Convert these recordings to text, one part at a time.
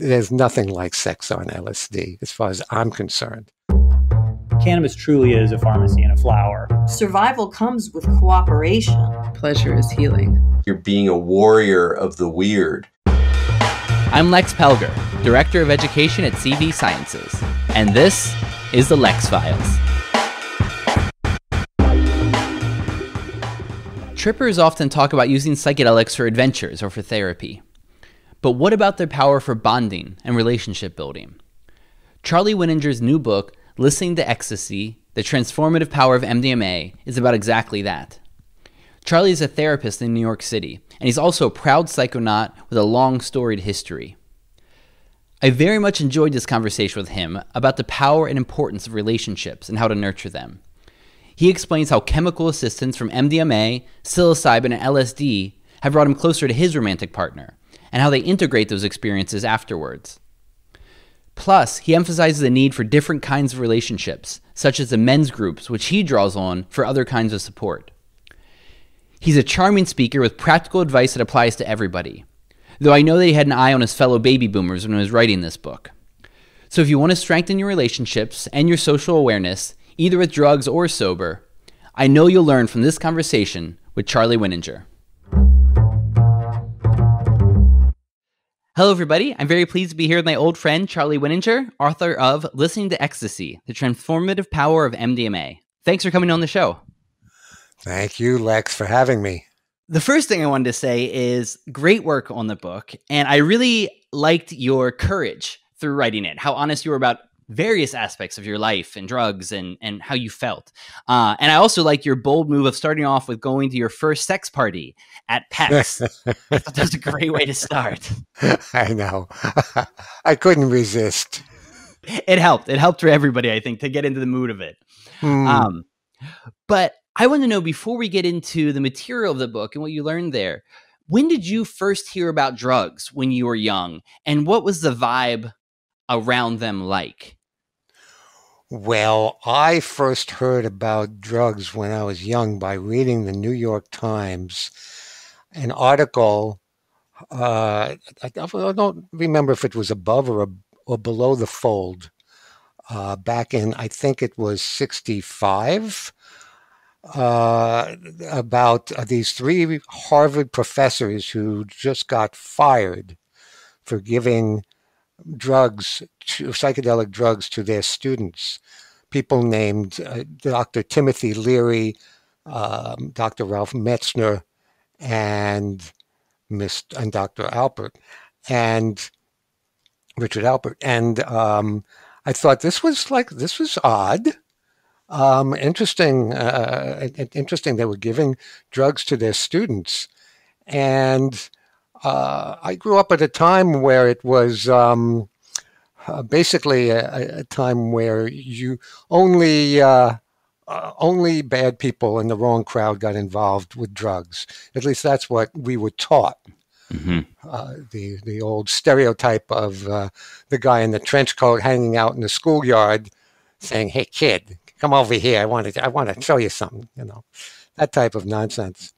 there's nothing like sex on LSD as far as I'm concerned. Cannabis truly is a pharmacy and a flower. Survival comes with cooperation. Pleasure is healing. You're being a warrior of the weird. I'm Lex Pelger, Director of Education at CV Sciences, and this is the Lex Files. Trippers often talk about using psychedelics for adventures or for therapy. But what about their power for bonding and relationship building? Charlie Wininger's new book, Listening to Ecstasy The Transformative Power of MDMA, is about exactly that. Charlie is a therapist in New York City, and he's also a proud psychonaut with a long storied history. I very much enjoyed this conversation with him about the power and importance of relationships and how to nurture them. He explains how chemical assistance from MDMA, psilocybin, and LSD have brought him closer to his romantic partner, and how they integrate those experiences afterwards. Plus, he emphasizes the need for different kinds of relationships, such as the men's groups, which he draws on for other kinds of support. He's a charming speaker with practical advice that applies to everybody, though I know that he had an eye on his fellow baby boomers when he was writing this book. So if you want to strengthen your relationships and your social awareness, either with drugs or sober, I know you'll learn from this conversation with Charlie Wininger. Hello, everybody. I'm very pleased to be here with my old friend, Charlie Wininger, author of Listening to Ecstasy The Transformative Power of MDMA. Thanks for coming on the show. Thank you, Lex, for having me. The first thing I wanted to say is great work on the book. And I really liked your courage through writing it, how honest you were about various aspects of your life and drugs and and how you felt. Uh, and I also like your bold move of starting off with going to your first sex party at PEX. I thought that was a great way to start. I know. I couldn't resist. It helped. It helped for everybody, I think, to get into the mood of it. Hmm. Um, but I want to know before we get into the material of the book and what you learned there, when did you first hear about drugs when you were young? And what was the vibe around them like? Well, I first heard about drugs when I was young by reading the New York Times, an article. Uh, I, don't remember if it was above or, or below the fold. Uh, back in, I think it was 65, uh, about uh, these three Harvard professors who just got fired for giving drugs, to, psychedelic drugs to their students. People named uh, Dr. Timothy Leary, um, Dr. Ralph Metzner, and Miss and Dr. Alpert, and Richard Alpert. And um, I thought this was like this was odd. Um, interesting, uh, interesting. They were giving drugs to their students, and uh, I grew up at a time where it was um, uh, basically a, a, time where you only uh, uh, only bad people in the wrong crowd got involved with drugs. At least that's what we were taught. Mm-hmm. Uh, the the old stereotype of uh, the guy in the trench coat hanging out in the schoolyard, saying, "Hey kid, come over here. I want to I want to show you something." You know, that type of nonsense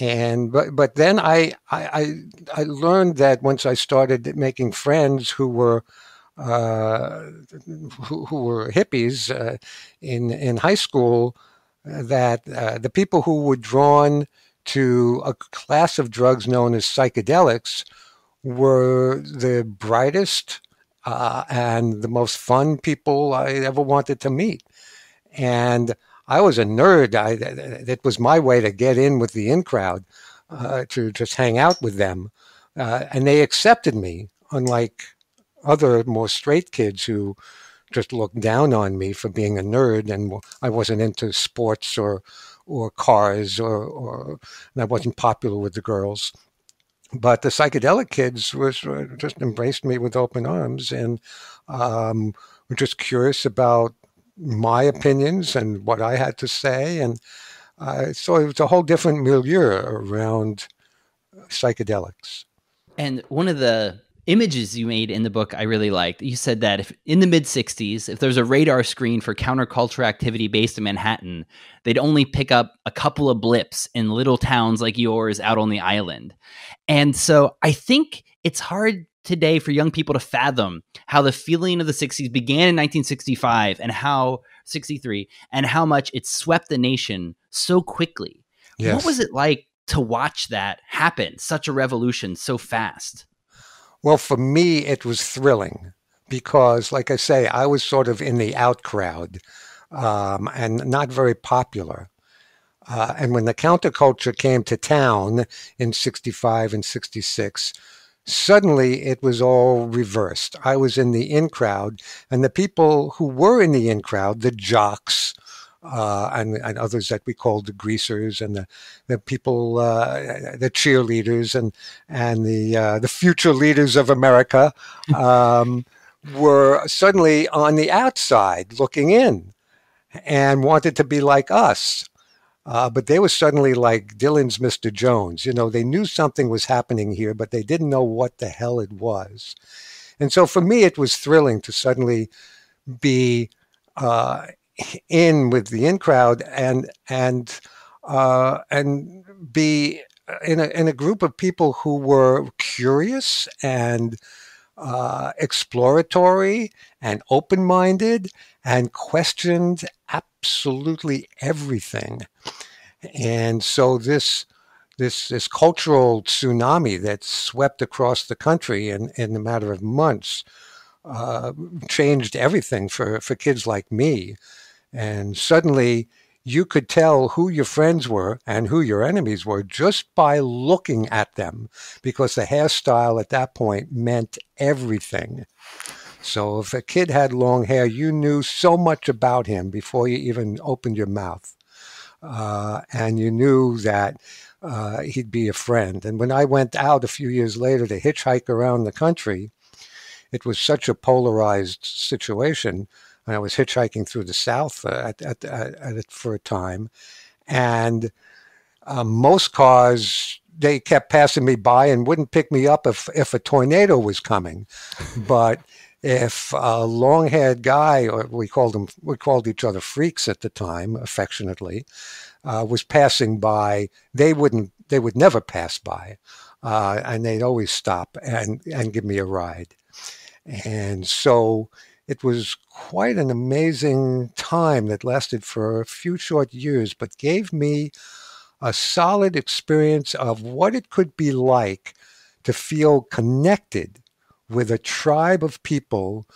and but but then I, I I learned that once I started making friends who were uh, who, who, were hippies uh, in in high school, uh, that uh, the people who were drawn to a class of drugs known as psychedelics were the brightest uh, and the most fun people I ever wanted to meet, and I was a nerd. I, it was my way to get in with the in crowd, uh, to just hang out with them. Uh, and they accepted me, unlike other more straight kids who just looked down on me for being a nerd and I wasn't into sports or or cars or, or I wasn't popular with the girls. But the psychedelic kids was uh, just embraced me with open arms and um, were just curious about my opinions and what I had to say. And uh, so it was a whole different milieu around psychedelics. And one of the images you made in the book I really liked. You said that if in the mid 60s, if there's a radar screen for counterculture activity based in Manhattan, they'd only pick up a couple of blips in little towns like yours out on the island. And so I think it's hard today for young people to fathom how the feeling of the 60s began in 1965 and how 63 and how much it swept the nation so quickly. Yes. What was it like to watch that happen, such a revolution so fast? Well, for me, it was thrilling because, like I say, I was sort of in the out crowd um, and not very popular. Uh, and when the counterculture came to town in 65 and 66, suddenly it was all reversed. I was in the in crowd, and the people who were in the in crowd, the jocks, uh, and, and others that we called the greasers and the, the people, uh, the cheerleaders and, and the, uh, the future leaders of America um, were suddenly on the outside looking in and wanted to be like us. Uh, but they were suddenly like Dylan's Mr. Jones. You know, they knew something was happening here, but they didn't know what the hell it was. And so for me, it was thrilling to suddenly be uh, in with the in crowd and and uh, and be in a in a group of people who were curious and uh, exploratory and open minded and questioned absolutely everything. And so this this this cultural tsunami that swept across the country in, in a matter of months uh, changed everything for, for kids like me. And suddenly you could tell who your friends were and who your enemies were just by looking at them because the hairstyle at that point meant everything. So if a kid had long hair, you knew so much about him before you even opened your mouth. Uh, and you knew that uh, he'd be a friend. And when I went out a few years later to hitchhike around the country, it was such a polarized situation. And I was hitchhiking through the South uh, at, at, at, for a time. And um, most cars they kept passing me by and wouldn't pick me up if if a tornado was coming. But if a long-haired guy, or we called him, we called each other freaks at the time, affectionately, uh, was passing by, they wouldn't, they would never pass by, uh, and they'd always stop and and give me a ride, and so it was quite an amazing time that lasted for a few short years, but gave me a solid experience of what it could be like to feel connected with a tribe of people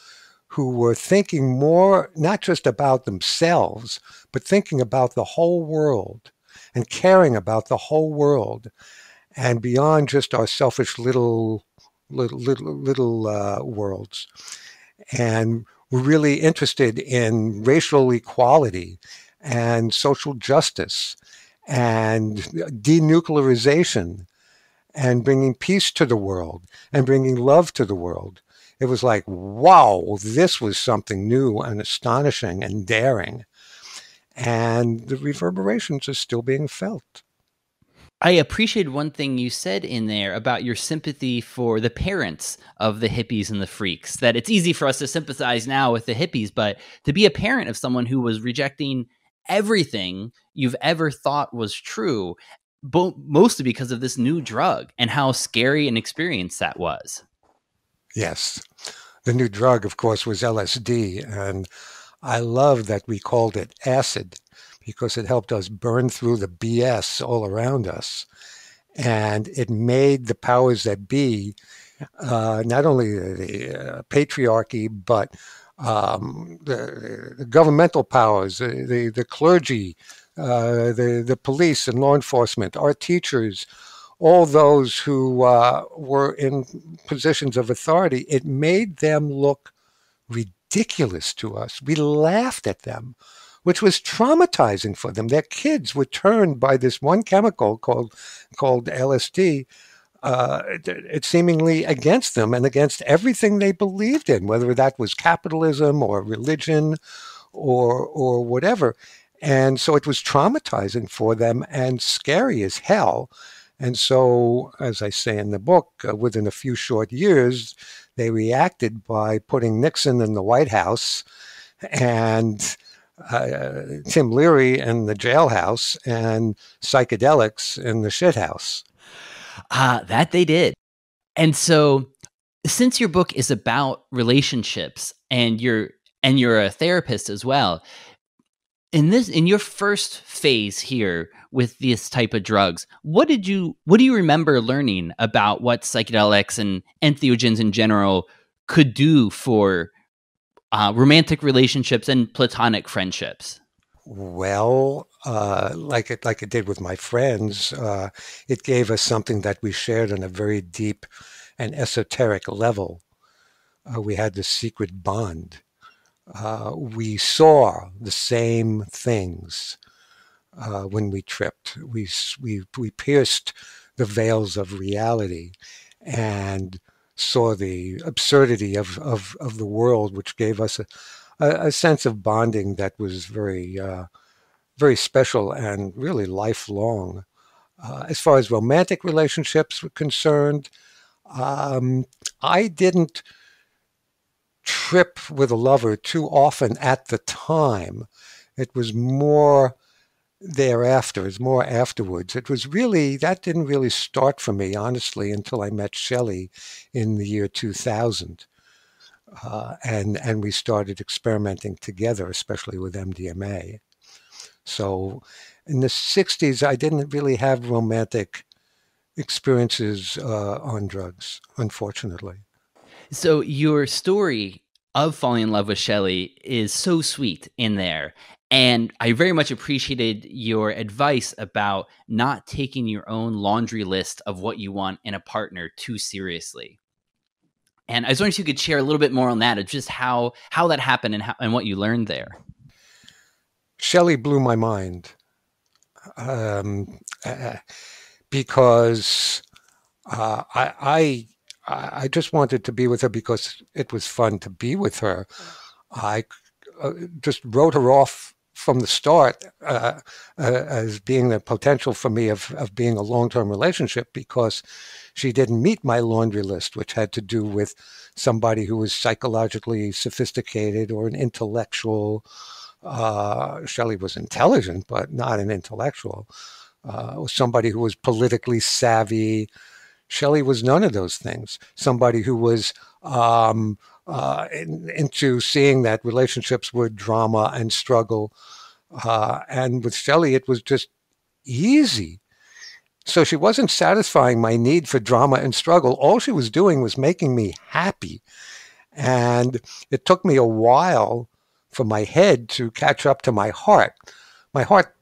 who were thinking more, not just about themselves, but thinking about the whole world and caring about the whole world and beyond just our selfish little, little, little, little uh, worlds. And we're really interested in racial equality and social justice and denuclearization and bringing peace to the world and bringing love to the world. It was like, wow, this was something new and astonishing and daring. And the reverberations are still being felt. I appreciate one thing you said in there about your sympathy for the parents of the hippies and the freaks. That it's easy for us to sympathize now with the hippies, but to be a parent of someone who was rejecting everything you've ever thought was true bo- mostly because of this new drug and how scary an experience that was. Yes. The new drug, of course, was LSD. And I love that we called it acid because it helped us burn through the BS all around us. And it made the powers that be, uh, not only the uh, patriarchy, but um, the, the, governmental powers, the, the, the clergy, uh, the the police and law enforcement, our teachers, all those who uh, were in positions of authority, it made them look ridiculous to us. We laughed at them, which was traumatizing for them. Their kids were turned by this one chemical called called LSD. Uh, it, seemingly against them and against everything they believed in, whether that was capitalism or religion or or whatever. And so it was traumatizing for them and scary as hell. And so, as I say in the book, uh, within a few short years, they reacted by putting Nixon in the White House and uh, Tim Leary in the jailhouse and psychedelics in the shithouse. Uh, that they did. And so since your book is about relationships and you're and you're a therapist as well, in this in your first phase here with this type of drugs what did you what do you remember learning about what psychedelics and entheogens in general could do for uh, romantic relationships and platonic friendships. Well uh, like it like it did with my friends uh, it gave us something that we shared on a very deep and esoteric level. Uh, we had this secret bond. Uh, we saw the same things uh, when we tripped. We, we, we pierced the veils of reality and saw the absurdity of, of, of the world, which gave us a, a, a sense of bonding that was very, uh, very special and really lifelong. Uh, as far as romantic relationships were concerned, um, I didn't trip with a lover too often at the time. It was more thereafter, it's more afterwards. It was really, that didn't really start for me, honestly, until I met Shelley in the year 2000. Uh, and, and we started experimenting together, especially with MDMA. So in the 60s, I didn't really have romantic experiences uh, on drugs, unfortunately. So your story of falling in love with Shelley is so sweet in there. And I very much appreciated your advice about not taking your own laundry list of what you want in a partner too seriously. And I was wondering if you could share a little bit more on that, of just how how that happened and how and what you learned there. Shelley blew my mind um, uh, because uh, I, I I just wanted to be with her because it was fun to be with her. I uh, just wrote her off from the start uh, uh, as being the potential for me of, of being a long term relationship because she didn't meet my laundry list, which had to do with somebody who was psychologically sophisticated or an intellectual. Uh, Shelley was intelligent, but not an intellectual. Uh, somebody who was politically savvy, Shelley was none of those things. Somebody who was um, uh, in, into seeing that relationships were drama and struggle. Uh, and with Shelley, it was just easy. So she wasn't satisfying my need for drama and struggle. All she was doing was making me happy. And it took me a while for my head to catch up to my heart. My heart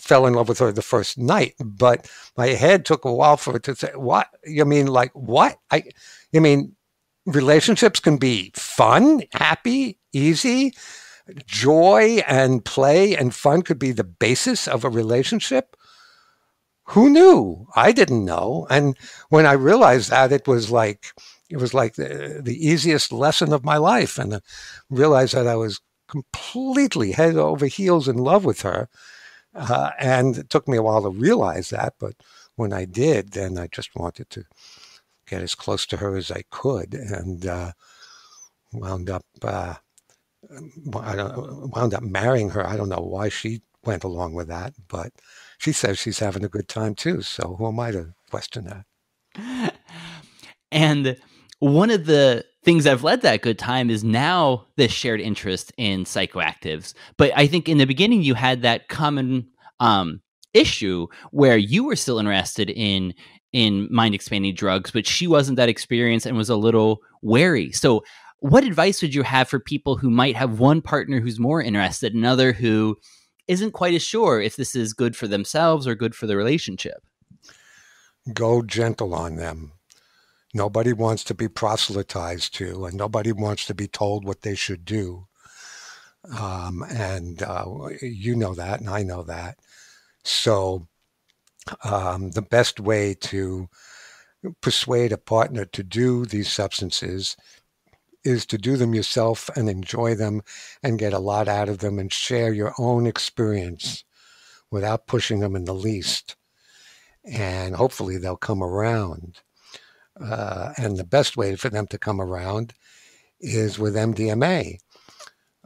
fell in love with her the first night, but my head took a while for it to say, "What you mean? Like what? I, you mean relationships can be fun, happy, easy, joy and play and fun could be the basis of a relationship." Who knew? I didn't know, and when I realized that, it was like it was like the, the easiest lesson of my life, and I realized that I was completely head over heels in love with her uh, and it took me a while to realize that, but when I did, then I just wanted to get as close to her as I could, and uh, wound up uh, wound up marrying her. I don't know why she went along with that, but she says she's having a good time too. So who am I to question that? And one of the things I've led that good time is now this shared interest in psychoactives. But I think in the beginning you had that common um, issue where you were still interested in in mind expanding drugs, but she wasn't that experienced and was a little wary. So, what advice would you have for people who might have one partner who's more interested, another who isn't quite as sure if this is good for themselves or good for the relationship? Go gentle on them. Nobody wants to be proselytized to, and nobody wants to be told what they should do. Um, and uh, you know that, and I know that. So, um, the best way to persuade a partner to do these substances is to do them yourself and enjoy them and get a lot out of them and share your own experience without pushing them in the least. And hopefully they'll come around. Uh, and the best way for them to come around is with MDMA,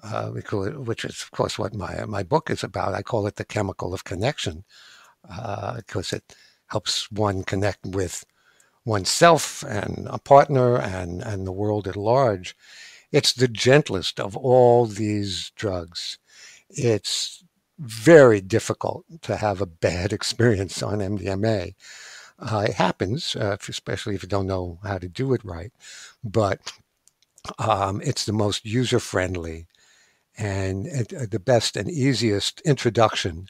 uh, which is, of course, what my, my book is about. I call it the chemical of connection because uh, it helps one connect with oneself and a partner and, and the world at large. It's the gentlest of all these drugs. It's very difficult to have a bad experience on MDMA. Uh, it happens, uh, especially if you don't know how to do it right, but um, it's the most user friendly and uh, the best and easiest introduction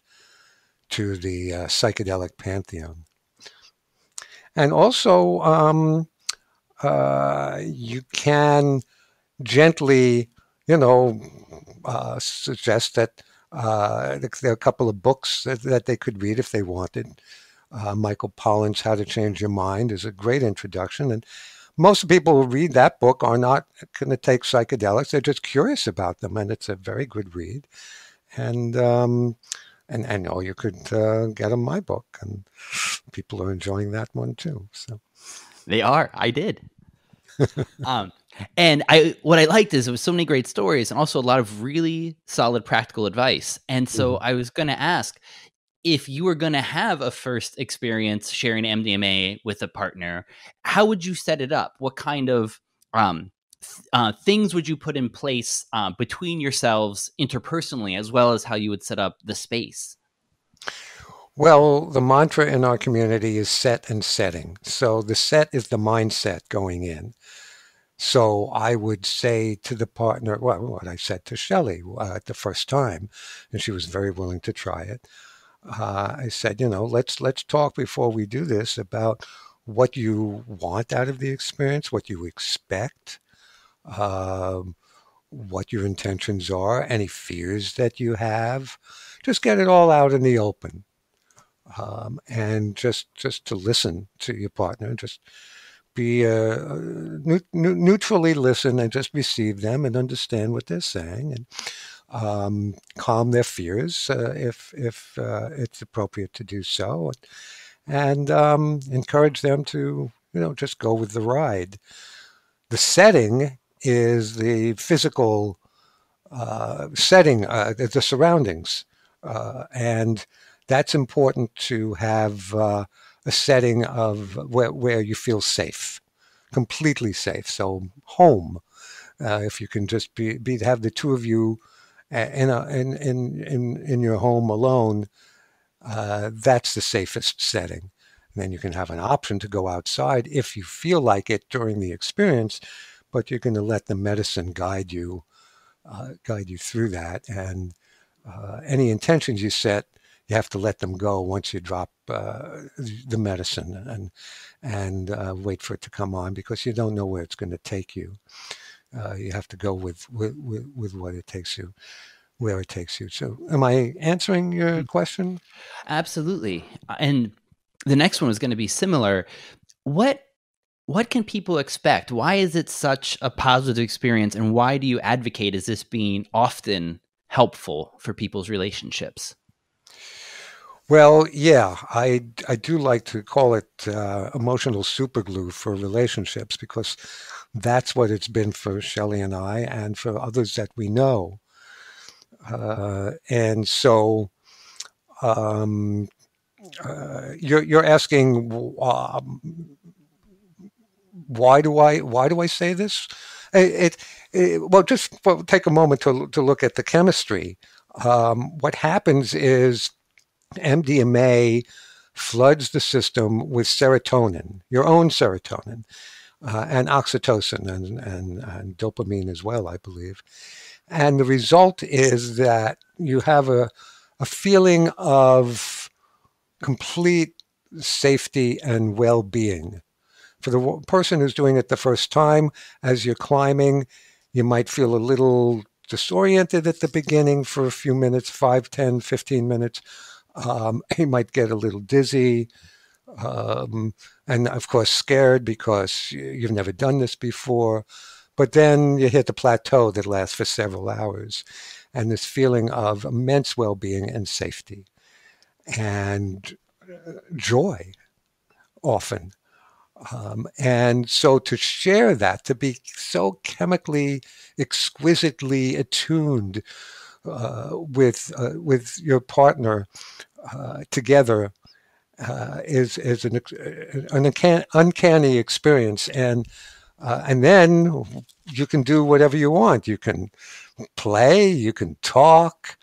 to the uh, psychedelic pantheon. And also, um, uh, you can gently, you know, uh, suggest that uh, there are a couple of books that, that, they could read if they wanted. Uh, Michael Pollan's How to Change Your Mind is a great introduction. And most people who read that book are not going to take psychedelics. They're just curious about them. And it's a very good read. And, um, and, and or you could uh, get them my book. And people are enjoying that one too. So they are. I did. um, and I what I liked is it was so many great stories and also a lot of really solid practical advice. And so mm-hmm. I was going to ask if you were going to have a first experience sharing MDMA with a partner, how would you set it up? What kind of um, uh, things would you put in place uh, between yourselves interpersonally, as well as how you would set up the space? Well, the mantra in our community is set and setting. So the set is the mindset going in. So I would say to the partner, well, what I said to Shelley uh, the first time, and she was very willing to try it. Uh, I said, you know, let's let's talk before we do this about what you want out of the experience, what you expect, um, what your intentions are, any fears that you have. Just get it all out in the open, um, and just just to listen to your partner, just be uh, neutrally listen and just receive them and understand what they're saying and um, calm their fears uh, if if uh, it's appropriate to do so and um, encourage them to you know just go with the ride. The setting is the physical uh, setting, uh, the surroundings, uh, and that's important to have a setting of where, where you feel safe, completely safe. So home, uh, if you can just be, be have the two of you uh, in a, in, in in in your home alone, uh, that's the safest setting. And then you can have an option to go outside if you feel like it during the experience, but you're going to let the medicine guide you uh, guide you through that and. Uh, any intentions you set you have to let them go once you drop uh, the medicine and and uh, wait for it to come on because you don't know where it's going to take you. Uh, you have to go with, with, with what it takes you, where it takes you. So, am I answering your mm. question? Absolutely. And the next one is going to be similar. What what can people expect? Why is it such a positive experience, and why do you advocate as this being often helpful for people's relationships? Well, yeah, I I do like to call it uh, emotional superglue for relationships because that's what it's been for Shelley and I, and for others that we know. Uh, and so, um, uh, you're you're asking um, why do I why do I say this? It, it, well, just well, take a moment to to look at the chemistry. Um, what happens is MDMA floods the system with serotonin, your own serotonin, uh, and oxytocin and, and, and dopamine as well, I believe. And the result is that you have a, a feeling of complete safety and well being. For the person who's doing it the first time, as you're climbing, you might feel a little disoriented at the beginning for a few minutes 5, 10, 15 minutes. Um, he might get a little dizzy. Um, and of course, scared because you've never done this before. But then you hit the plateau that lasts for several hours, and this feeling of immense well being and safety and uh, joy often. Um, and so to share that, to be so chemically, exquisitely attuned uh, with uh, with your partner uh, together uh, is is an, an uncanny experience, and uh, and then you can do whatever you want. You can play, you can talk,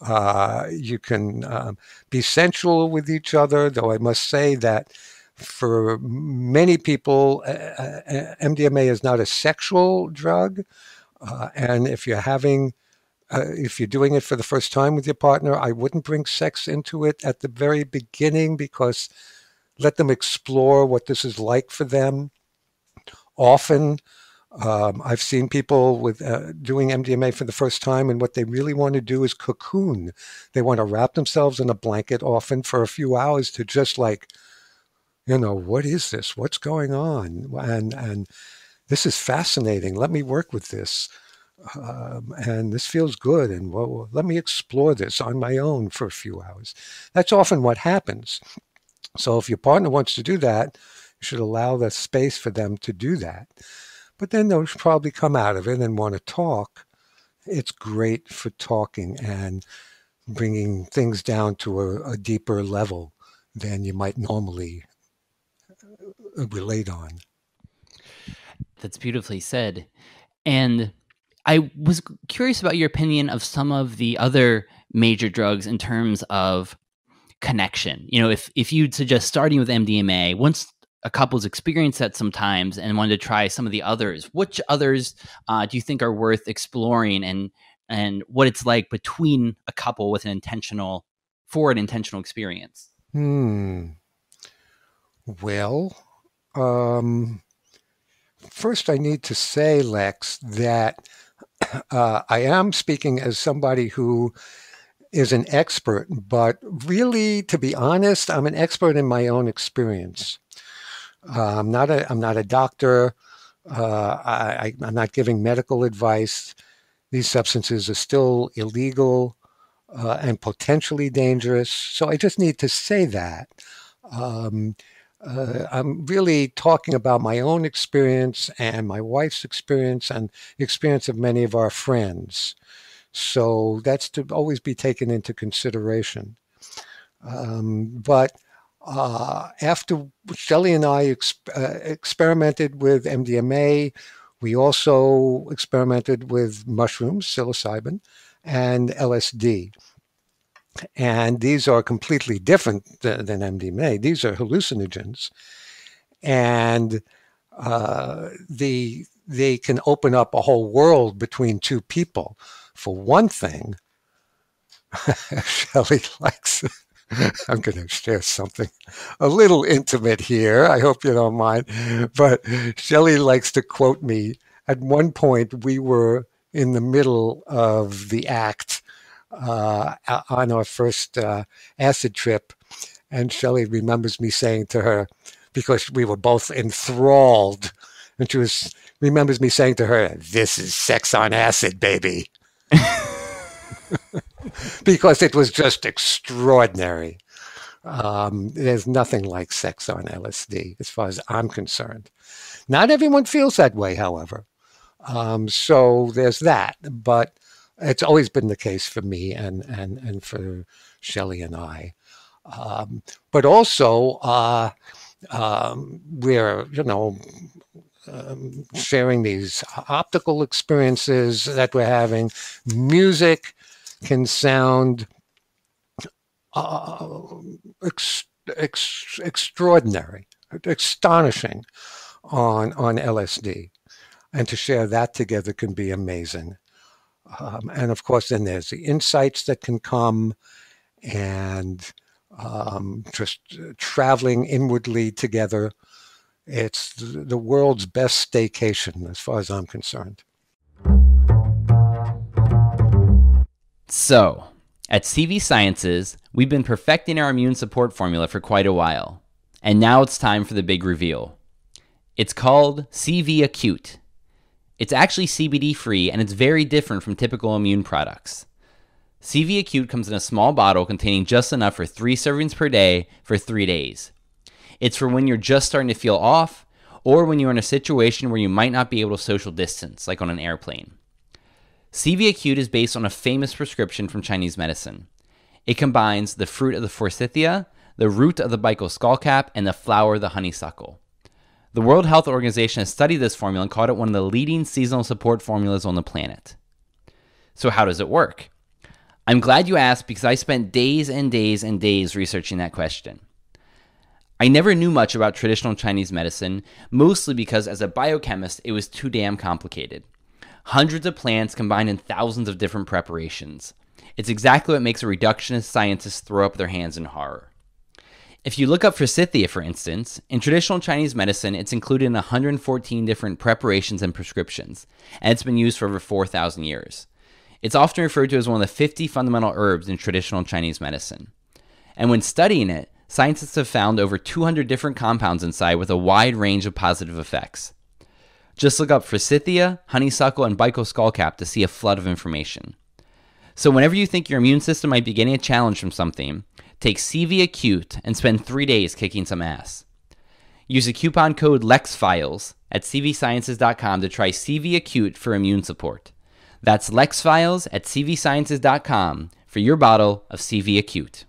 uh, you can um, be sensual with each other. Though I must say that for many people, uh, uh MDMA is not a sexual drug, uh, and if you're having uh, if you're doing it for the first time with your partner, I wouldn't bring sex into it at the very beginning because let them explore what this is like for them. Often, um, I've seen people with uh, doing MDMA for the first time, and what they really want to do is cocoon. They want to wrap themselves in a blanket, often for a few hours, to just like, you know, what is this? What's going on? And and this is fascinating. Let me work with this um, and this feels good and well let me explore this on my own for a few hours that's often what happens so if your partner wants to do that you should allow the space for them to do that but then they'll probably come out of it and want to talk it's great for talking and bringing things down to a, a deeper level than you might normally relate on that's beautifully said and I was curious about your opinion of some of the other major drugs in terms of connection. You know, if if you'd suggest starting with MDMA, once a couple's experienced that sometimes and wanted to try some of the others, which others uh, do you think are worth exploring and and what it's like between a couple with an intentional for an intentional experience? Hmm. Well, um, first I need to say, Lex, that uh, I am speaking as somebody who is an expert, but really, to be honest, I'm an expert in my own experience. Uh, I'm not a I'm not a doctor. Uh, I, am not giving medical advice. These substances are still illegal uh, and potentially dangerous. So I just need to say that. Um, uh, I'm really talking about my own experience and my wife's experience and experience of many of our friends. So that's to always be taken into consideration. Um, but uh, after Shelley and I uh, experimented with MDMA, we also experimented with mushrooms, psilocybin, and LSD. And these are completely different than, than MDMA. These are hallucinogens. And uh, the, they can open up a whole world between two people. For one thing, Shelley likes, I'm going to share something a little intimate here. I hope you don't mind. But Shelley likes to quote me. At one point, we were in the middle of the act on our first uh, acid trip. And Shelley remembers me saying to her, because we were both enthralled, and she was remembers me saying to her, "This is sex on acid, baby," because it was just extraordinary. Um, there's nothing like sex on LSD, as far as I'm concerned. Not everyone feels that way, however. Um, so there's that. But it's always been the case for me and and and for Shelley and I. Um, but also, uh, um, we're you know um, sharing these optical experiences that we're having. Music can sound uh, ex- ex- extraordinary, astonishing on on LSD, and to share that together can be amazing. Um, and of course, then there's the insights that can come and um, just uh, traveling inwardly together. It's the world's best staycation, as far as I'm concerned. So, at CV Sciences, we've been perfecting our immune support formula for quite a while. And now it's time for the big reveal. It's called CV Acute it's actually CBD free and it's very different from typical immune products. CV Acute comes in a small bottle containing just enough for three servings per day for three days. It's for when you're just starting to feel off or when you're in a situation where you might not be able to social distance, like on an airplane. CV Acute is based on a famous prescription from Chinese medicine. It combines the fruit of the forsythia, the root of the Baikal skullcap, and the flower of the honeysuckle. The World Health Organization has studied this formula and called it one of the leading seasonal support formulas on the planet. So, how does it work? I'm glad you asked because I spent days and days and days researching that question. I never knew much about traditional Chinese medicine, mostly because as a biochemist, it was too damn complicated. Hundreds of plants combined in thousands of different preparations. It's exactly what makes a reductionist scientist throw up their hands in horror. If you look up forsythia, for instance, in traditional Chinese medicine, it's included in 114 different preparations and prescriptions, and it's been used for over 4,000 years. It's often referred to as one of the 50 fundamental herbs in traditional Chinese medicine. And when studying it, scientists have found over 200 different compounds inside with a wide range of positive effects. Just look up forsythia, honeysuckle, and skullcap to see a flood of information. So, whenever you think your immune system might be getting a challenge from something, take CV Acute and spend three days kicking some ass. Use the coupon code LEXFILES at cvsciences.com to try CV Acute for immune support. That's LexFiles at cvsciences.com for your bottle of CV Acute.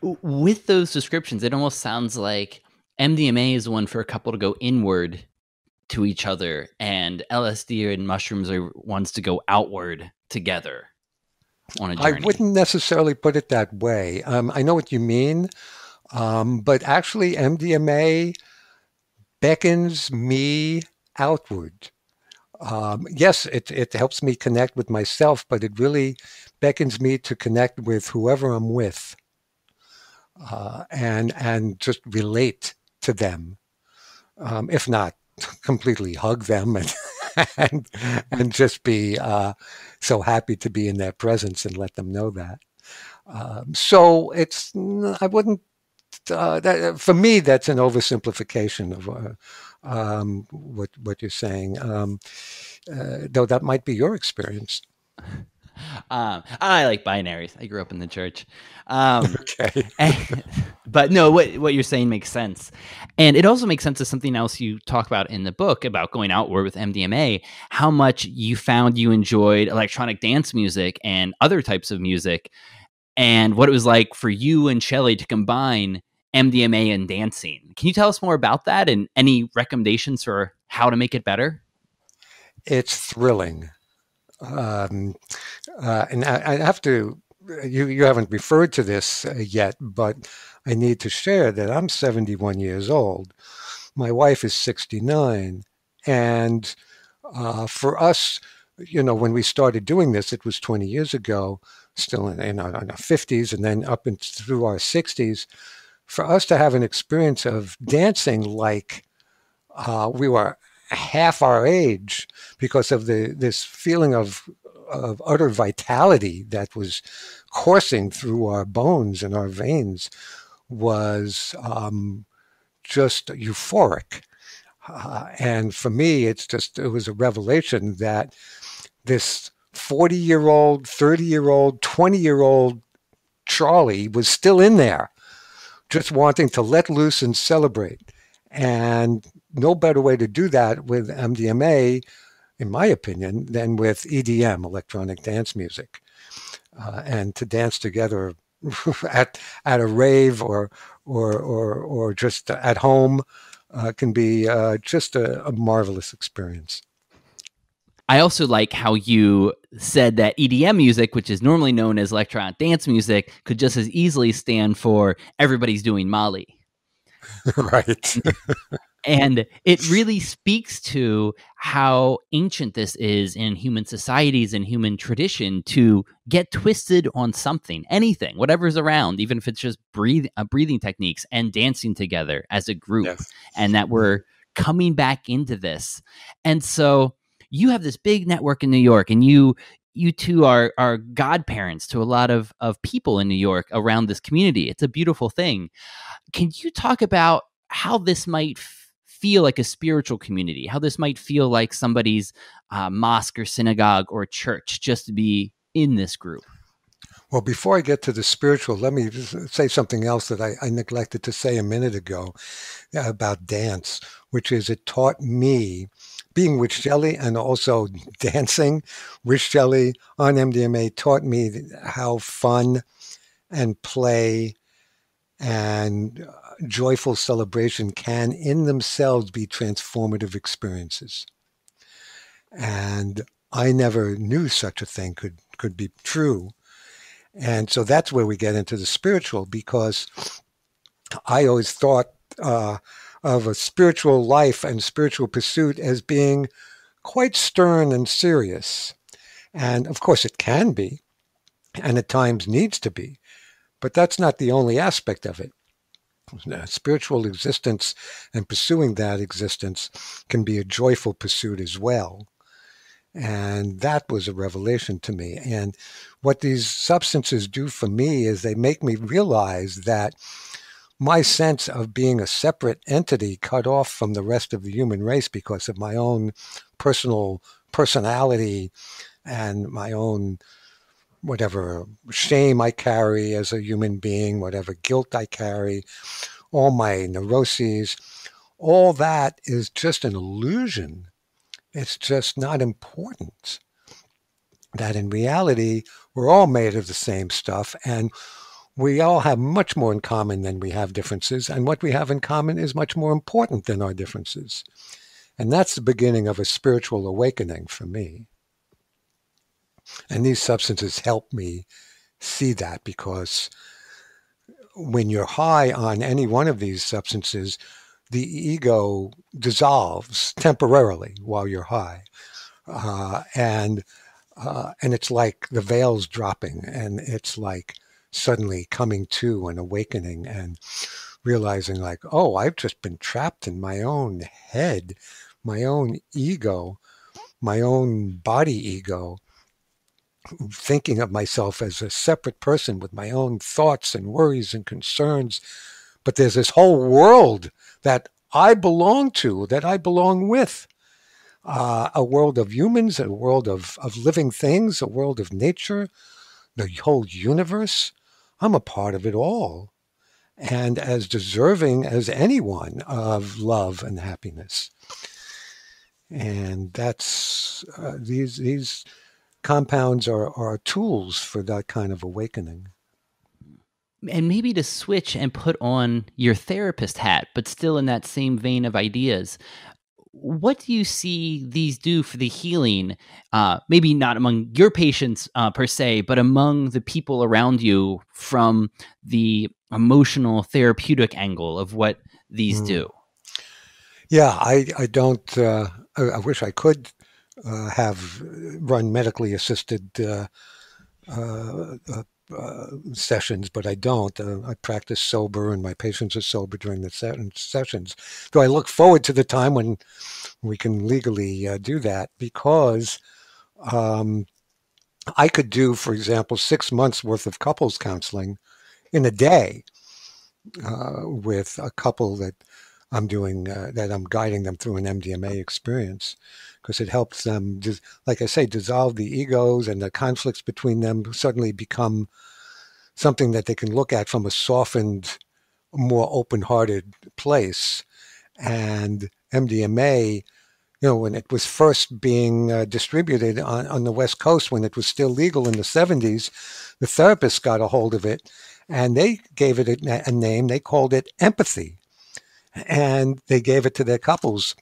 With those descriptions, it almost sounds like MDMA is one for a couple to go inward to each other, and LSD and mushrooms are ones to go outward together on a journey. I wouldn't necessarily put it that way. Um, I know what you mean, um, but actually, MDMA beckons me outward. Um, yes, it, it helps me connect with myself, but it really beckons me to connect with whoever I'm with uh, and, and just relate to them. Um, if not, completely hug them and, and, and just be uh, so happy to be in their presence and let them know that. Um, so it's, I wouldn't, uh, that, for me, that's an oversimplification of uh, um, what what you're saying. Um, uh, though that might be your experience. Um, I like binaries. I grew up in the church. Um, okay. and, but no, what what you're saying makes sense, and it also makes sense as something else you talk about in the book about going outward with MDMA. How much you found you enjoyed electronic dance music and other types of music, and what it was like for you and Shelley to combine MDMA and dancing. Can you tell us more about that and any recommendations for how to make it better? It's thrilling. Um, uh, and I, I, have to, you, you haven't referred to this uh, yet, but I need to share that I'm 71 years old. My wife is 69. And uh, for us, you know, when we started doing this, it was 20 years ago, still in, in, our, in our 50s and then up and through our 60s for us to have an experience of dancing like uh, we were half our age because of the this feeling of of utter vitality that was coursing through our bones and our veins was um, just euphoric. Uh, and for me, it's just, it was a revelation that this 40 year old, 30 year old, 20 year old Charlie was still in there just wanting to let loose and celebrate. And no better way to do that with MDMA, in my opinion, than with EDM, electronic dance music. Uh, and to dance together at at a rave or or or or just at home uh, can be uh, just a, a marvelous experience. I also like how you said that EDM music, which is normally known as electronic dance music, could just as easily stand for everybody's doing Molly. right. and it really speaks to how ancient this is in human societies and human tradition to get twisted on something, anything, whatever's around, even if it's just breathe, uh, breathing techniques and dancing together as a group, yes. and that we're coming back into this. And so you have this big network in New York and you you two are are godparents to a lot of of people in New York around this community. It's a beautiful thing. Can you talk about how this might feel like a spiritual community? How this might feel like somebody's uh, mosque or synagogue or church just to be in this group? Well, before I get to the spiritual, let me say something else that I, I neglected to say a minute ago uh, about dance, which is it taught me being with Shelley and also dancing with Shelley on MDMA taught me how fun and play and joyful celebration can in themselves be transformative experiences. And I never knew such a thing could could be true. And so that's where we get into the spiritual because I always thought uh, of a spiritual life and spiritual pursuit as being quite stern and serious. And of course, it can be, and at times needs to be, but that's not the only aspect of it. Spiritual existence and pursuing that existence can be a joyful pursuit as well. And that was a revelation to me. And what these substances do for me is they make me realize that my sense of being a separate entity cut off from the rest of the human race because of my own personal personality and my own whatever shame I carry as a human being, whatever guilt I carry, all my neuroses, all that is just an illusion. It's just not important. That in reality, we're all made of the same stuff and we all have much more in common than we have differences, and what we have in common is much more important than our differences. And that's the beginning of a spiritual awakening for me. And these substances help me see that because when you're high on any one of these substances, the ego dissolves temporarily while you're high. Uh, and uh, and it's like the veil's dropping, and it's like suddenly coming to and awakening and realizing like oh i've just been trapped in my own head my own ego my own body ego thinking of myself as a separate person with my own thoughts and worries and concerns but there's this whole world that i belong to that i belong with. Uh, a world of humans a world of, of living things a world of nature the whole universe. I'm a part of it all. And as deserving as anyone of love and happiness. And that's uh, these these compounds are, are tools for that kind of awakening. And maybe to switch and put on your therapist hat, but still in that same vein of ideas what do you see these do for the healing? Uh, maybe not among your patients uh, per se, but among the people around you from the emotional therapeutic angle of what these mm. do. Yeah, I I don't. Uh, I, I, wish I could uh, have run medically assisted uh, uh, uh, sessions, but I don't. I practice sober, and my patients are sober during the se- sessions. So I look forward to the time when we can legally do that because um, I could do, for example, six months worth of couples counseling in a day uh, with a couple that I'm doing uh, that I'm guiding them through an MDMA experience because it helps them, like I say, dissolve the egos and the conflicts between them suddenly become something that they can look at from a softened, more open-hearted place. And MDMA, you know, when it was first being uh, distributed on, on the West Coast, when it was still legal in the 70s, the therapists got a hold of it and they gave it a, a name. They called it empathy and they gave it to their couples,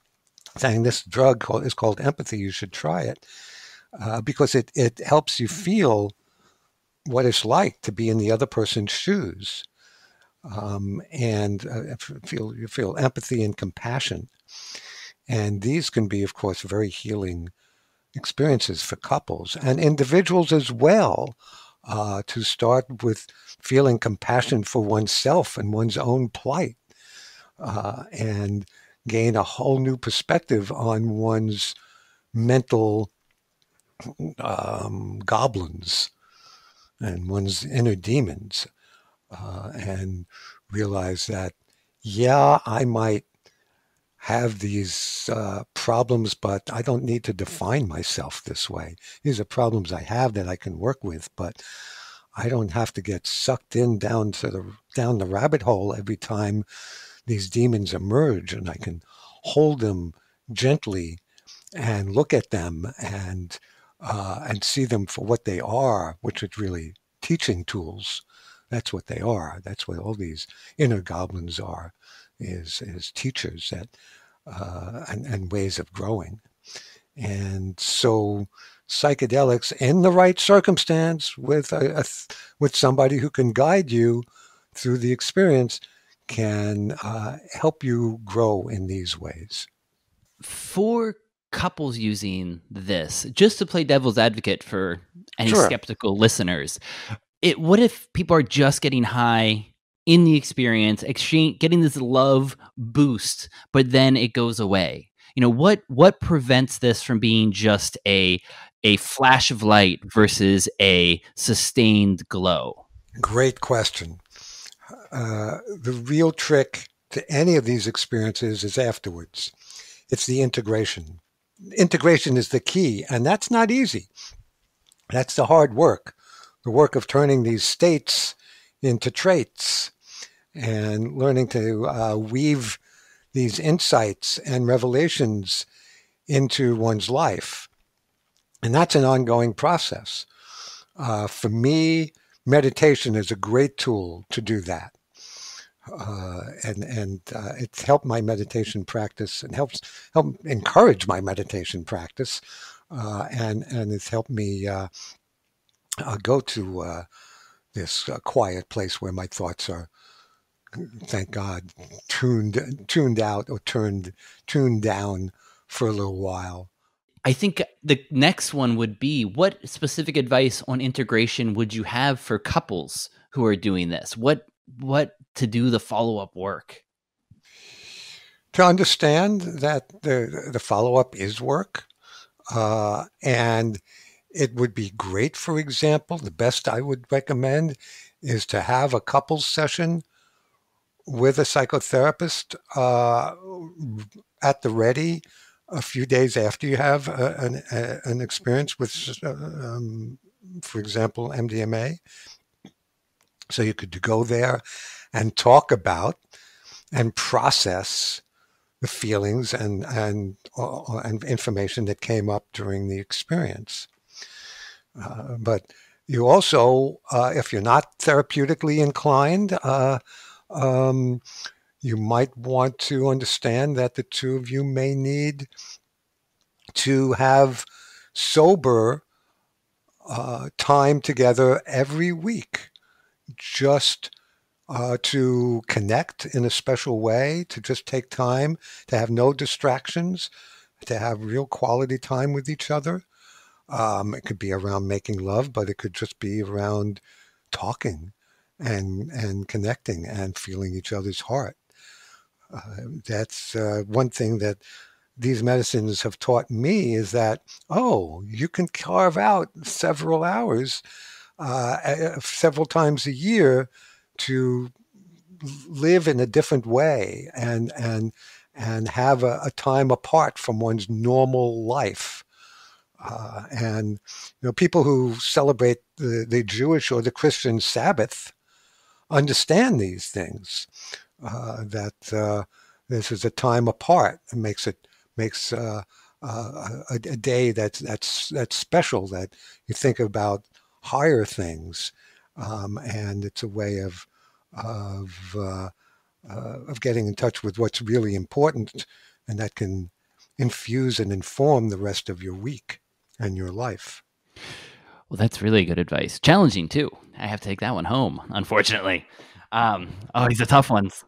saying this drug is called empathy. You should try it uh, because it it helps you feel what it's like to be in the other person's shoes, um, and uh, feel you feel empathy and compassion, and these can be, of course, very healing experiences for couples and individuals as well. Uh, to start with feeling compassion for oneself and one's own plight uh, and gain a whole new perspective on one's mental um, goblins and one's inner demons uh, and realize that, yeah, I might have these uh, problems, but I don't need to define myself this way. These are problems I have that I can work with, but I don't have to get sucked in down to the down the rabbit hole every time these demons emerge and I can hold them gently and look at them and uh, and see them for what they are, which is really teaching tools. That's what they are. That's what all these inner goblins are, is is teachers that uh, and, and ways of growing. And so psychedelics in the right circumstance with a, a, with somebody who can guide you through the experience can uh, help you grow in these ways. For couples using this, just to play devil's advocate for any Sure. skeptical listeners, it what if people are just getting high in the experience, exchange getting this love boost, but then it goes away? You know, what what prevents this from being just a a flash of light versus a sustained glow? Great question. Uh, the real trick to any of these experiences is afterwards. It's the integration. Integration is the key, and that's not easy. That's the hard work, the work of turning these states into traits and learning to uh, weave these insights and revelations into one's life. And that's an ongoing process. Uh, for me, meditation is a great tool to do that. Uh, and and uh, it's helped my meditation practice and helps help encourage my meditation practice, uh, and and it's helped me uh, uh, go to uh, this quiet place where my thoughts are, thank God, tuned tuned out or turned tuned down for a little while. I think the next one would be what specific advice on integration would you have for couples who are doing this? What what to do the follow-up work? to understand that the the follow up is work, uh, and it would be great. For example, the best I would recommend is to have a couples session with a psychotherapist uh, at the ready a few days after you have a, an, a, an experience with, uh, um, for example, MDMA. So you could go there and talk about and process the feelings and and uh, and information that came up during the experience. Uh, but you also, uh, if you're not therapeutically inclined, uh, um, you might want to understand that the two of you may need to have sober uh, time together every week, just uh, to connect in a special way, to just take time, to have no distractions, to have real quality time with each other. Um, it could be around making love, but it could just be around talking and and connecting and feeling each other's heart. Uh, that's uh, one thing that these medicines have taught me is that oh, you can carve out several hours, uh, several times a year to live in a different way and and and have a, a time apart from one's normal life. Uh, and you know, people who celebrate the, the Jewish or the Christian Sabbath understand these things. Uh, that uh, this is a time apart. It makes it makes uh, uh, a, a day that's that's that's special. That you think about higher things, um, and it's a way of of uh, uh, of getting in touch with what's really important, and that can infuse and inform the rest of your week and your life. Well, that's really good advice. Challenging too. I have to take that one home, unfortunately. Um, oh, these are tough ones.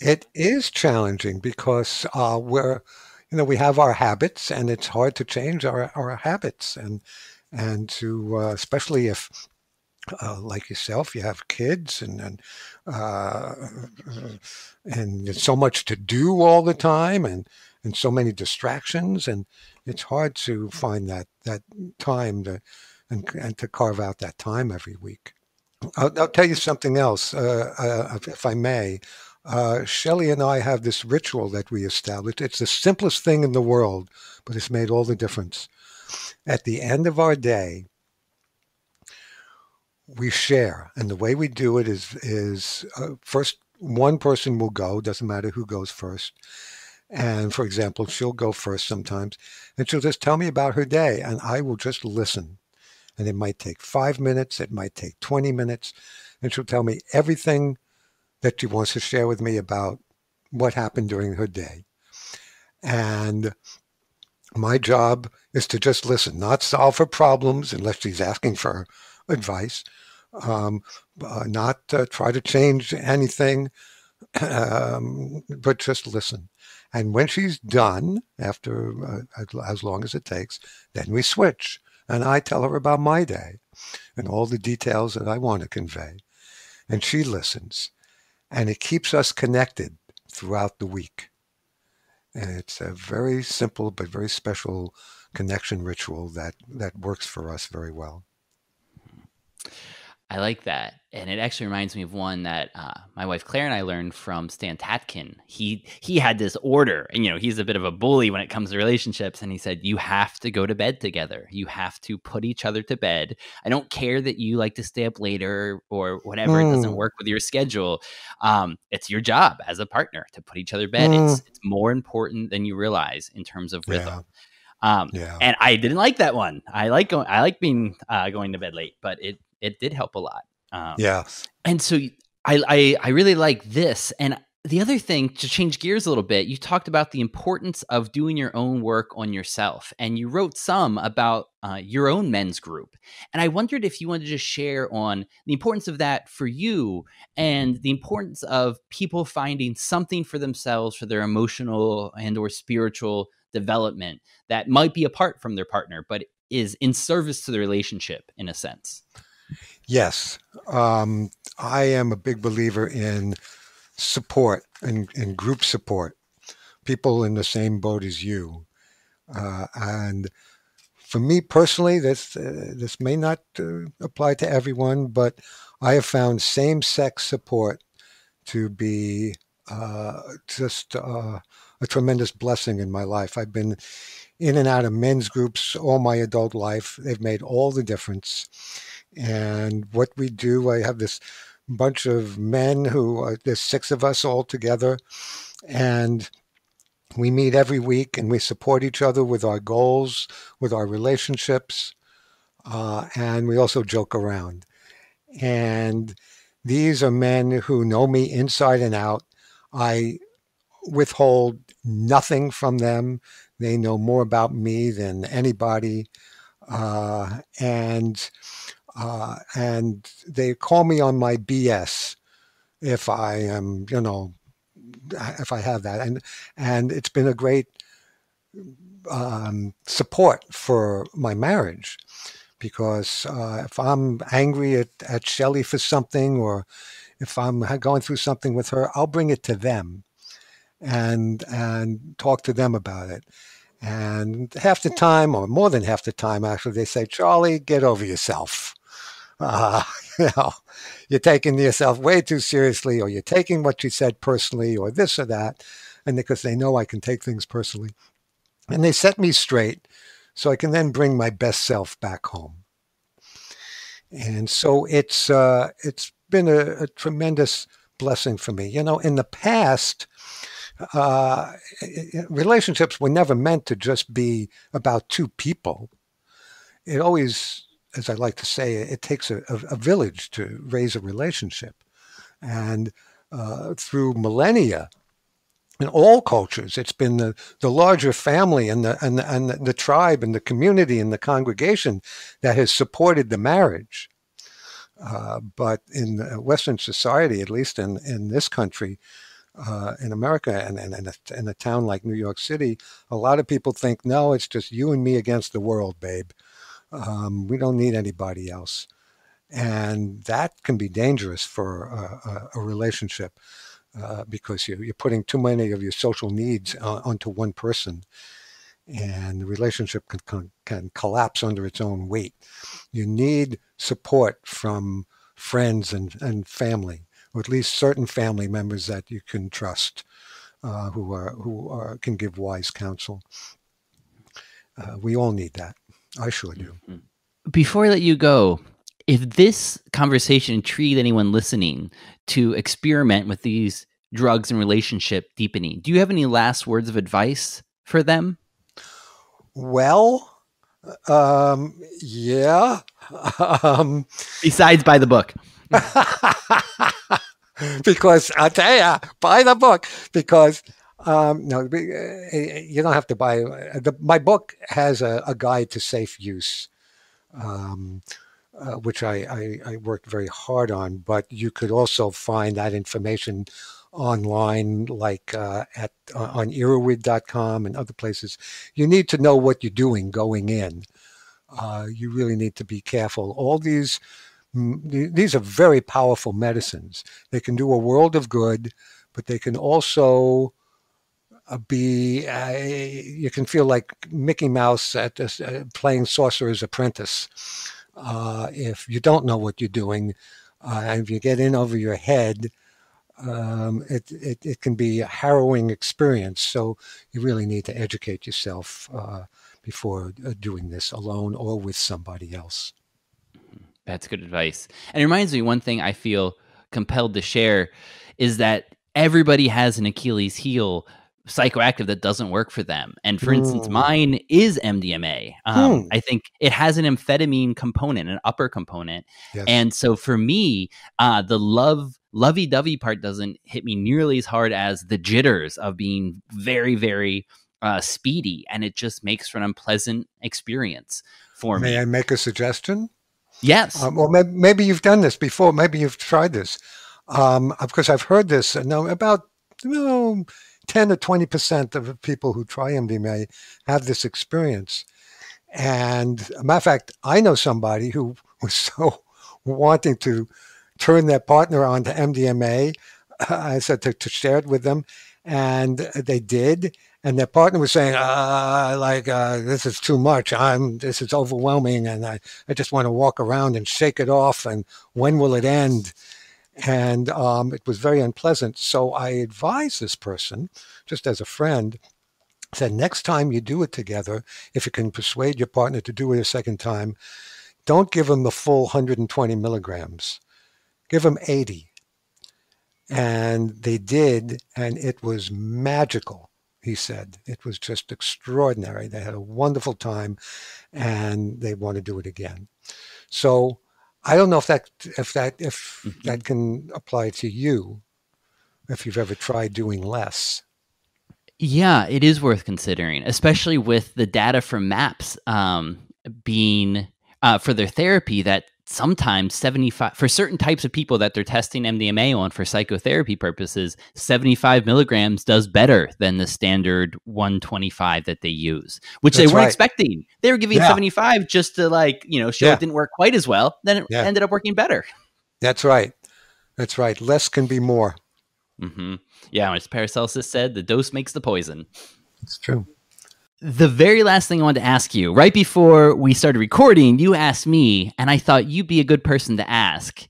It is challenging because uh, we're, you know, we have our habits, and it's hard to change our, our habits, and and to uh, especially if, uh, like yourself, you have kids, and and uh, and so much to do all the time, and and so many distractions, and it's hard to find that that time to and and to carve out that time every week. I'll, I'll tell you something else, uh, uh, if I may. Uh, Shelley and I have this ritual that we established. It's the simplest thing in the world, but it's made all the difference. At the end of our day, we share, and the way we do it is is uh, first one person will go. Doesn't matter who goes first, And for example, she'll go first sometimes and she'll just tell me about her day and I will just listen. And it might take five minutes, it might take 20 minutes. And she'll tell me everything that she wants to share with me about what happened during her day. And my job is to just listen, not solve her problems unless she's asking for advice, um, uh, not uh, try to change anything, um, but just listen. And when she's done, after uh, as long as it takes, then we switch. And I tell her about my day and all the details that I want to convey. And she listens. And it keeps us connected throughout the week. And it's a very simple but very special connection ritual that, that works for us very well. I like that. And it actually reminds me of one that uh, my wife Claire and I learned from Stan Tatkin. He he had this order, and you know he's a bit of a bully when it comes to relationships. And he said, "You have to go to bed together. You have to put each other to bed. I don't care that you like to stay up later or whatever. Mm. It doesn't mm. work with your schedule. Um, it's your job as a partner to put each other to bed. Mm. It's it's more important than you realize in terms of rhythm." Yeah. Um, yeah. and I didn't like that one. I like going. I like being uh, going to bed late, but it it did help a lot. Um, yeah. And so I, I, I really like this. And the other thing to change gears a little bit, you talked about the importance of doing your own work on yourself, and you wrote some about uh, your own men's group. And I wondered if you wanted to just share on the importance of that for you, and the importance of people finding something for themselves for their emotional and or spiritual development that might be apart from their partner, but is in service to the relationship in a sense. Yes, um, I am a big believer in support and, in group support, people in the same boat as you. Uh, and for me personally, this uh, this may not uh, apply to everyone, but I have found same-sex support to be uh, just uh, a tremendous blessing in my life. I've been in and out of men's groups all my adult life. They've made all the difference. And what we do, I have this bunch of men who are, there's six of us all together. And we meet every week and we support each other with our goals, with our relationships. Uh, and we also joke around. And these are men who know me inside and out. I withhold nothing from them. They know more about me than anybody. Uh, and uh, and they call me on my BS if I am, you know, if I have that, and and it's been a great um, support for my marriage because uh, if I'm angry at, at Shelly for something or if I'm going through something with her, I'll bring it to them and and talk to them about it. And half the time, or more than half the time, actually, they say, "Charlie, get over yourself." Uh, you know, you're taking yourself way too seriously, or you're taking what you said personally, or this or that, and because they know I can take things personally, and they set me straight, so I can then bring my best self back home. And so it's uh, it's been a, a tremendous blessing for me. You know, in the past, uh, relationships were never meant to just be about two people. It always as I like to say, it takes a, a, village to raise a relationship. And uh, through millennia, in all cultures, it's been the, the larger family and the, and, the, and the tribe and the community and the congregation that has supported the marriage. Uh, but in Western society, at least in, in this country, uh, in America and, and, and a, in a town like New York City, a lot of people think, no, it's just you and me against the world, babe. Um, we don't need anybody else. And that can be dangerous for a, a, a relationship uh, because you, are putting too many of your social needs uh, onto one person. And the relationship can, can, can collapse under its own weight. You need support from friends and, and family, or at least certain family members that you can trust, uh, who are who are, can give wise counsel. Uh, we all need that. I sure do. Mm-hmm. Before I let you go, if this conversation intrigued anyone listening to experiment with these drugs and relationship deepening. Do you have any last words of advice for them? Well, um, yeah. Um, Besides, buy the book. because I'll tell you, buy the book because um, no, uh, you don't have to buy. Uh, the, my book has a, a, guide to safe use, um, uh, which I, I, I, worked very hard on. But you could also find that information online, like uh, at uh, on Erowid.com and other places. You need to know what you're doing going in. Uh, you really need to be careful. All these these are very powerful medicines. They can do a world of good, but they can also be uh, you can feel like Mickey Mouse at this, uh, playing Sorcerer's Apprentice. Uh, if you don't know what you're doing, uh, and if you get in over your head, um, it, it, it can be a harrowing experience. So you really need to educate yourself uh, before doing this alone or with somebody else. That's good advice. And it reminds me one thing I feel compelled to share is that everybody has an Achilles heel psychoactive that doesn't work for them. And for mm. instance, mine is MDMA. Um, mm. I think it has an amphetamine component, an upper component. Yes. And so for me, uh, the love, lovey dovey part doesn't hit me nearly as hard as the jitters of being very, very uh, speedy. And it just makes for an unpleasant experience for May me. May I make a suggestion? Yes. Um, well, maybe, maybe, you've done this before. Maybe you've tried this. Um, course, I've heard this. Uh, now, about you know, 10 or 20% of people who try MDMA have this experience. And matter of fact, I know somebody who was so wanting to turn their partner on to MDMA. I said to, to share it with them, and they did and their partner was saying, uh, like, uh, this is too much. I'm, this is overwhelming. And I, I just want to walk around and shake it off. And when will it end? And um, it was very unpleasant. So I advised this person, just as a friend, said, next time you do it together, if you can persuade your partner to do it a second time, don't give them the full 120 milligrams. Give them 80. And they did, and it was magical he said. It was just extraordinary. They had a wonderful time and they want to do it again. So I don't know if that if that if mm-hmm. that can apply to you if you've ever tried doing less. Yeah, it is worth considering, especially with the data from MAPS um, being uh, for their therapy that sometimes 75 for certain types of people that they're testing MDMA on for psychotherapy purposes, 75 milligrams does better than the standard 125 that they use, which That's they weren't right. expecting. They were giving yeah. 75 just to like, you know, show yeah. it didn't work quite as well. Then it yeah. ended up working better. That's right. That's right. Less can be more. Mm-hmm. Yeah, as Paracelsus said, the dose makes the poison. It's true the very last thing I wanted to ask you, right before we started recording, you asked me, and I thought you'd be a good person to ask.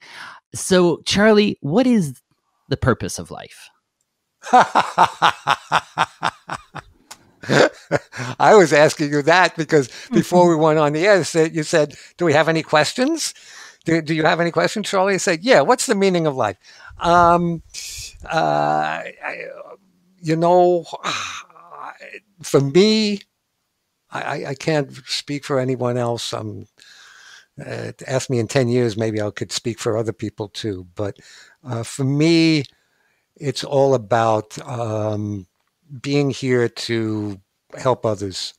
So, Charlie, what is the purpose of life? I was asking you that because before we went on the air, you said, Do we have any questions? Do, do you have any questions, Charlie? I said, Yeah, what's the meaning of life? Um, uh, I, you know, for me, I, I, can't speak for anyone else. Um, uh, ask me in 10 years, maybe I could speak for other people too. But uh, for me, it's all about um, being here to help others.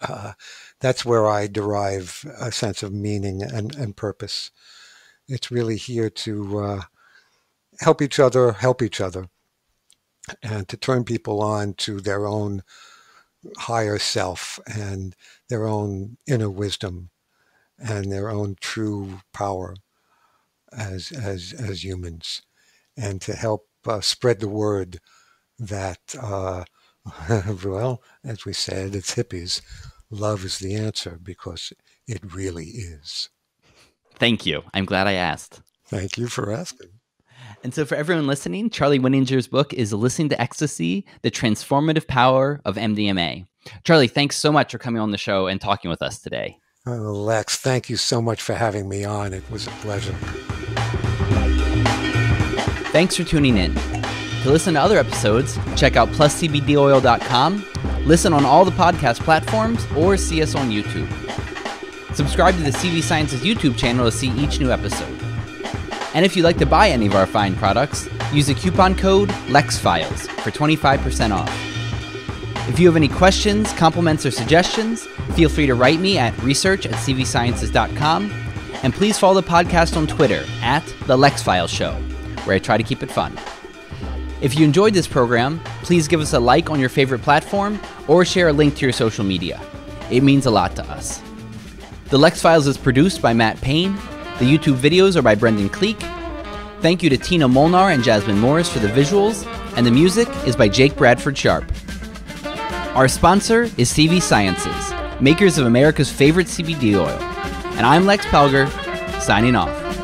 Uh, that's where I derive a sense of meaning and, and purpose. It's really here to uh, help each other, help each other and to turn people on to their own higher self and their own inner wisdom and their own true power as as as humans and to help uh, spread the word that uh, well as we said it's hippies. Love is the answer because it really is. Thank you. I'm glad i asked. Thank you for asking and so, for everyone listening, Charlie Wininger's book is Listening to Ecstasy The Transformative Power of MDMA. Charlie, thanks so much for coming on the show and talking with us today. Oh, Lex, thank you so much for having me on. It was a pleasure. Thanks for tuning in. To listen to other episodes, check out pluscbdoil.com, listen on all the podcast platforms, or see us on YouTube. Subscribe to the CV Sciences YouTube channel to see each new episode. And if you'd like to buy any of our fine products, use the coupon code LEXFILES for 25% off. If you have any questions, compliments, or suggestions, feel free to write me at research at cvsciences.com. And please follow the podcast on Twitter at The Lex File Show, where I try to keep it fun. If you enjoyed this program, please give us a like on your favorite platform or share a link to your social media. It means a lot to us. The Lex Files is produced by Matt Payne. The YouTube videos are by Brendan Cleek. Thank you to Tina Molnar and Jasmine Morris for the visuals, and the music is by Jake Bradford Sharp. Our sponsor is CV Sciences, makers of America's favorite CBD oil. And I'm Lex Pelger, signing off.